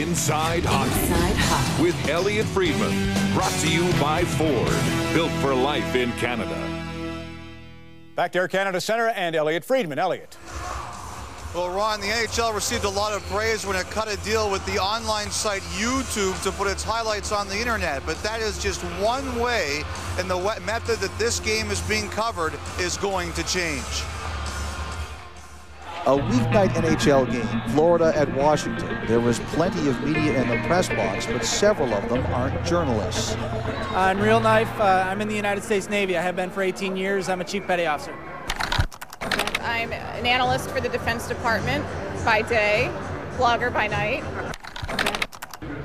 Inside Hockey. Inside Hockey. With Elliotte Friedman. Brought to you by Ford. Built for life in Canada. Back to Air Canada Center and Elliotte Friedman. Elliotte. Well, Ron, the NHL received a lot of praise when it cut a deal with the online site YouTube to put its highlights on the internet. But that is just one way, and the method that this game is being covered is going to change. A weeknight NHL game, Florida at Washington. There was plenty of media in the press box, but several of them aren't journalists. Uh, in real life, uh, I'm in the United States Navy. I have been for 18 years. I'm a chief petty officer. I'm an analyst for the Defense Department by day, blogger by night.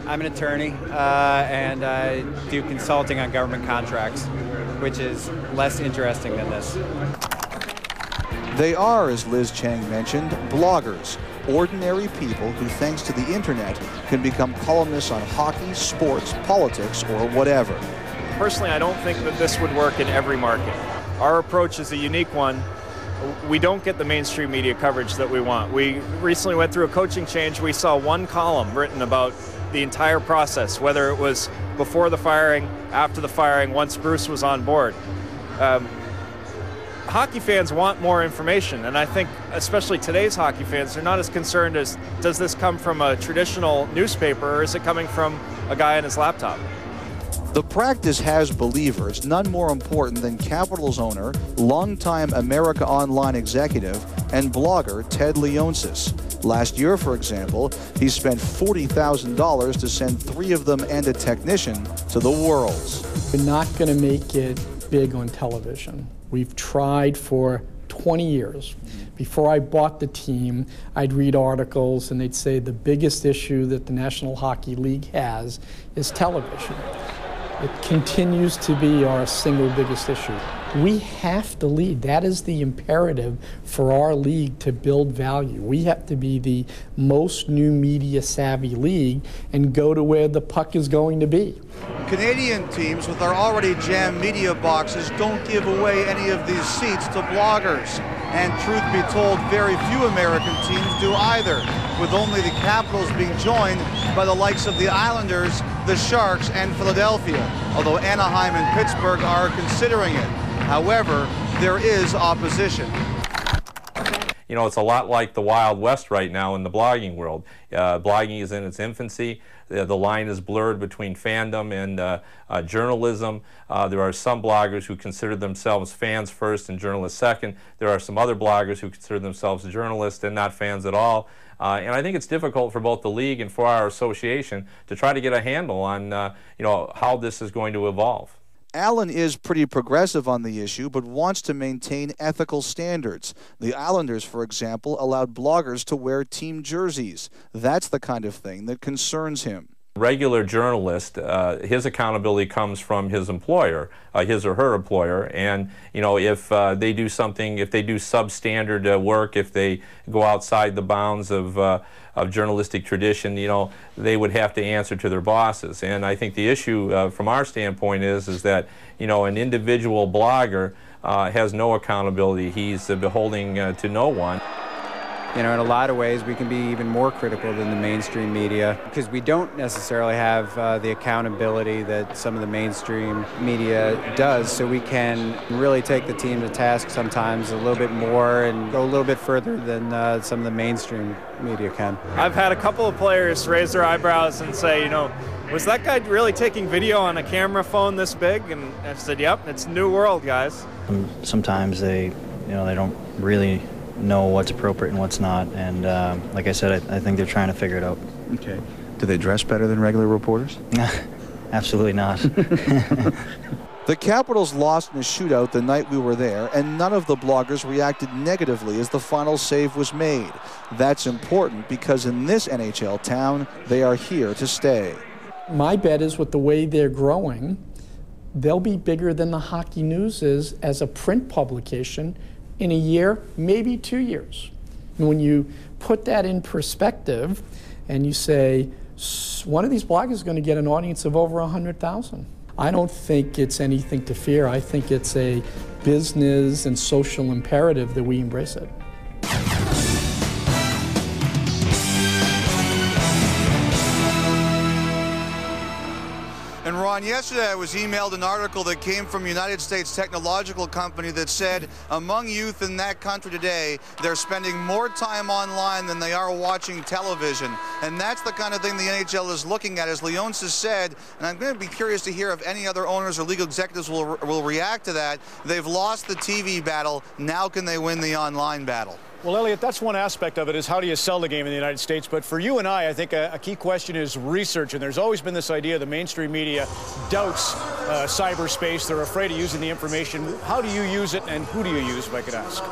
I'm an attorney uh, and I do consulting on government contracts, which is less interesting than this. They are, as Liz Chang mentioned, bloggers, ordinary people who, thanks to the internet, can become columnists on hockey, sports, politics, or whatever. Personally, I don't think that this would work in every market. Our approach is a unique one we don't get the mainstream media coverage that we want. We recently went through a coaching change. We saw one column written about the entire process, whether it was before the firing, after the firing, once Bruce was on board. Um, hockey fans want more information, and I think, especially today's hockey fans, they're not as concerned as does this come from a traditional newspaper or is it coming from a guy on his laptop? The practice has believers, none more important than Capitals owner, longtime America Online executive, and blogger Ted Leonsis. Last year, for example, he spent $40,000 to send three of them and a technician to the Worlds. We're not going to make it big on television. We've tried for 20 years. Before I bought the team, I'd read articles and they'd say the biggest issue that the National Hockey League has is television. It continues to be our single biggest issue. We have to lead. That is the imperative for our league to build value. We have to be the most new media savvy league and go to where the puck is going to be. Canadian teams with their already jammed media boxes don't give away any of these seats to bloggers. And truth be told, very few American teams do either, with only the Capitals being joined by the likes of the Islanders, the Sharks, and Philadelphia, although Anaheim and Pittsburgh are considering it. However, there is opposition you know, it's a lot like the Wild West right now in the blogging world. Uh, blogging is in its infancy. The, the, line is blurred between fandom and uh, uh, journalism. Uh, there are some bloggers who consider themselves fans first and journalists second. There are some other bloggers who consider themselves journalists and not fans at all. Uh, and I think it's difficult for both the league and for our association to try to get a handle on, uh, you know, how this is going to evolve. Allen is pretty progressive on the issue, but wants to maintain ethical standards. The Islanders, for example, allowed bloggers to wear team jerseys. That's the kind of thing that concerns him regular journalist, uh, his accountability comes from his employer, uh, his or her employer. And, you know, if uh, they do something, if they do substandard uh, work, if they go outside the bounds of, uh, of journalistic tradition, you know, they would have to answer to their bosses. And I think the issue uh, from our standpoint is, is that, you know, an individual blogger has no accountability. He's beholding to no one you know, in a lot of ways, we can be even more critical than the mainstream media because we don't necessarily have uh, the accountability that some of the mainstream media does. So we can really take the team to task sometimes a little bit more and go a little bit further than uh, some of the mainstream media can. I've had a couple of players raise their eyebrows and say, you know, was that guy really taking video on a camera phone this big? And I said, yep, it's new world, guys. Sometimes they, you know, they don't really know what's appropriate and what's not. And uh, like I said, I, I, think they're trying to figure it out. Okay. Do they dress better than regular reporters? Absolutely not. the Capitals lost in a shootout the night we were there, and none of the bloggers reacted negatively as the final save was made. That's important because in this NHL town, they are here to stay. My bet is with the way they're growing, they'll be bigger than the Hockey News is as a print publication in a year, maybe two years. And when you put that in perspective and you say, one of these bloggers is going to get an audience of over 100,000. I don't think it's anything to fear. I think it's a business and social imperative that we embrace it. Yesterday I was emailed an article that came from United States Technological Company that said among youth in that country today, they're spending more time online than they are watching television. And that's the kind of thing the NHL is looking at, as Leonsis said, and I'm going to be curious to hear if any other owners or legal executives will, will react to that. They've lost the TV battle. Now can they win the online battle? Well, Elliotte, that's one aspect of it is how do you sell the game in the United States? But for you and I, I think a, a key question is research. And there's always been this idea the mainstream media doubts uh, cyberspace. They're afraid of using the information. How do you use it and who do you use, if I could ask?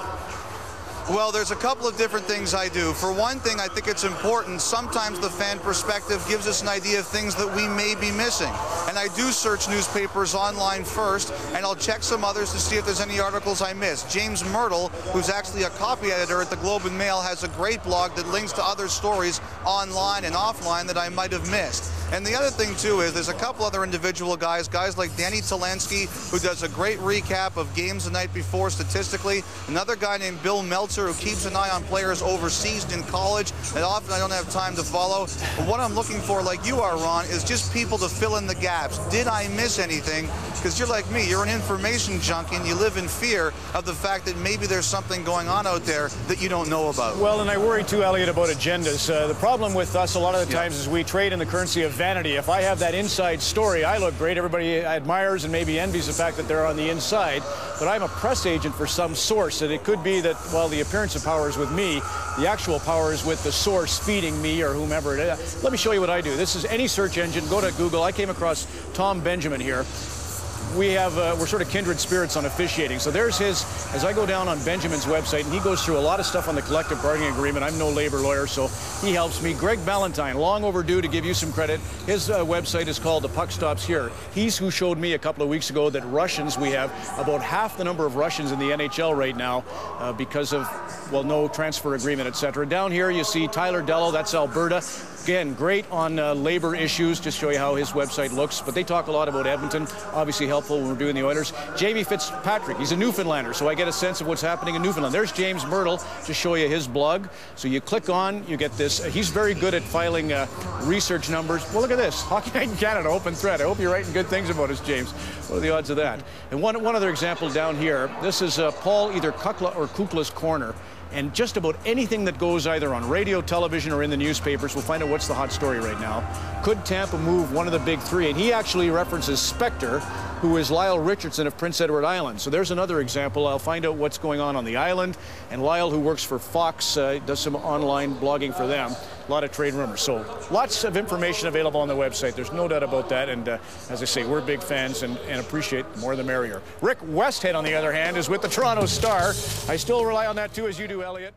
Well, there's a couple of different things I do. For one thing, I think it's important. Sometimes the fan perspective gives us an idea of things that we may be missing. And I do search newspapers online first, and I'll check some others to see if there's any articles I missed. James Mirtle, who's actually a copy editor at the Globe and Mail, has a great blog that links to other stories online and offline that I might have missed. And the other thing, too, is there's a couple other individual guys, guys like Danny Talansky, who does a great recap of games the night before statistically. Another guy named Bill Meltzer, who keeps an eye on players overseas in college, and often I don't have time to follow. But what I'm looking for, like you are, Ron, is just people to fill in the gaps. Did I miss anything? Because you're like me, you're an information junkie, and you live in fear of the fact that maybe there's something going on out there that you don't know about. Well, and I worry, too, Elliotte, about agendas. Uh, the problem with us a lot of the times is we trade in the currency of vanity. If I have that inside story, I look great. Everybody admires and maybe envies the fact that they're on the inside. But I'm a press agent for some source, and it could be that while the appearance of power is with me, the actual power is with the source feeding me or whomever it is. Let me show you what I do. This is any search engine. Go to Google. I came across Tom Benjamin here we have uh, we're sort of kindred spirits on officiating. So there's his. As I go down on Benjamin's website, and he goes through a lot of stuff on the collective bargaining agreement. I'm no labor lawyer, so he helps me. Greg Valentine, long overdue to give you some credit. His uh, website is called The Puck Stops Here. He's who showed me a couple of weeks ago that Russians we have about half the number of Russians in the NHL right now uh, because of well no transfer agreement, etc. Down here you see Tyler Dellow. That's Alberta. Again, great on uh, labor issues, just show you how his website looks. But they talk a lot about Edmonton, obviously helpful when we're doing the Oilers. Jamie Fitzpatrick, he's a Newfoundlander, so I get a sense of what's happening in Newfoundland. There's James Mirtle to show you his blog. So you click on, you get this. He's very good at filing uh, research numbers. Well, look at this. Hockey Night in Canada, open thread. I hope you're writing good things about us, James. What are the odds of that? And one, one other example down here. This is uh, Paul either Kukla or Kukla's Korner and just about anything that goes either on radio, television, or in the newspapers. We'll find out what's the hot story right now. Could Tampa move one of the big three? And he actually references Spector, who is Lyle Richardson of Prince Edward Island. So there's another example. I'll find out what's going on on the island. And Lyle, who works for Fox, uh, does some online blogging for them. A lot of trade rumors. So lots of information available on the website. There's no doubt about that. And uh, as I say, we're big fans and, and appreciate more the merrier. Rick Westhead, on the other hand, is with the Toronto Star. I still rely on that too, as you do, Elliotte.